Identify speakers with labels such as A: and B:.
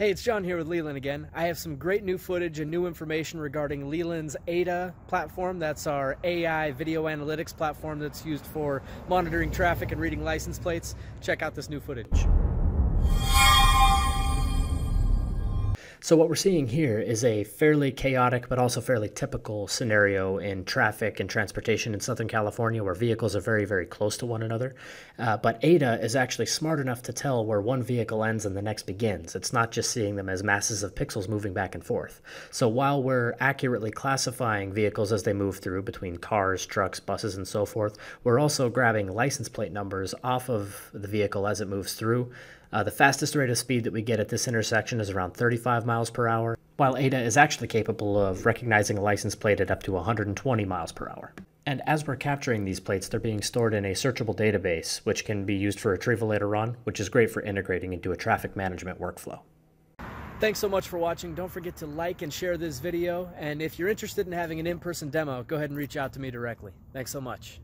A: Hey, it's John here with LILIN again. I have some great new footage and new information regarding LILIN's AIDA platform. That's our AI video analytics platform that's used for monitoring traffic and reading license plates. Check out this new footage. So what we're seeing here is a fairly chaotic but also fairly typical scenario in traffic and transportation in Southern California where vehicles are very, very close to one another. Uh, but AIDA is actually smart enough to tell where one vehicle ends and the next begins. It's not just seeing them as masses of pixels moving back and forth. So while we're accurately classifying vehicles as they move through between cars, trucks, buses, and so forth, we're also grabbing license plate numbers off of the vehicle as it moves through. Uh, the fastest rate of speed that we get at this intersection is around 35 miles per hour, while AIDA is actually capable of recognizing a license plate at up to 120 miles per hour. And as we're capturing these plates, they're being stored in a searchable database, which can be used for retrieval later on, which is great for integrating into a traffic management workflow. Thanks so much for watching. Don't forget to like and share this video. And if you're interested in having an in-person demo, go ahead and reach out to me directly. Thanks so much.